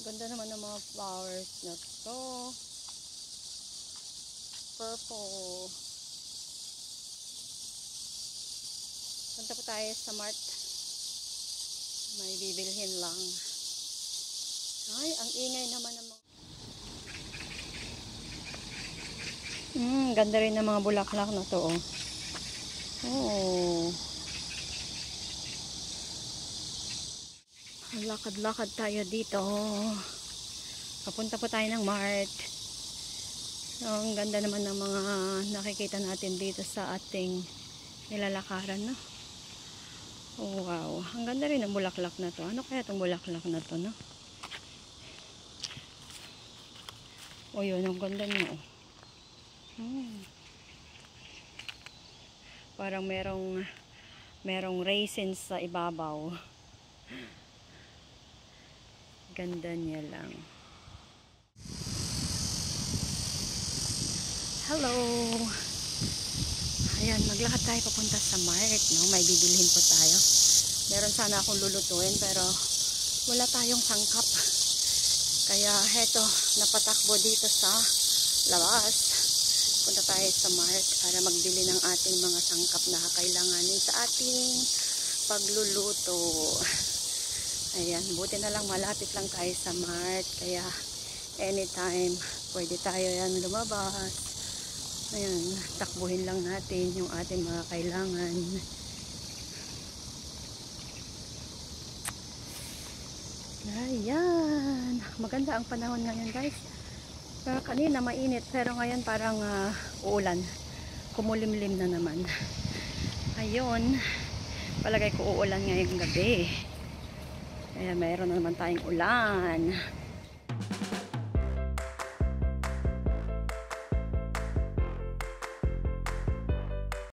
Ganda naman ng mga flowers na to. Purple. Punta po tayo sa Mart. May bibilhin lang. Ay, ang ingay naman ng mga... Hmm, ganda rin ng mga bulaklak na to, oh. Oh. Lakad-lakad tayo dito. Papunta po tayo ng Mart. So, ang ganda naman ng mga nakikita natin dito sa ating nilalakaran, no? Wow. Ang ganda rin ng bulaklak na to. Ano kaya itong bulaklak na to, no? Oh, yun. Ang ganda niya, oh. Hmm. Parang merong merong raisins sa ibabaw. Ganda niya lang. Hello! Ayan, maglakad tayo papunta sa Mart. No? May bibilhin po tayo. Meron sana akong lulutuin pero wala tayong sangkap. Kaya heto, napatakbo dito sa labas. Punta tayo sa Mart para magbili ng ating mga sangkap na kailanganin sa ating pagluluto. Ayan, buti na lang malapit lang tayo sa Mart. Kaya anytime pwede tayo yan lumabas. Ayan, takbuhin lang natin yung ating mga kailangan. Ayan. Maganda ang panahon ngayon guys. Pero kanina mainit pero ngayon parang uh, uulan. Kumulimlim na naman. Ayun. Palagay ko uulan ngayong gabi. Kaya mayroon na naman tayong ulan.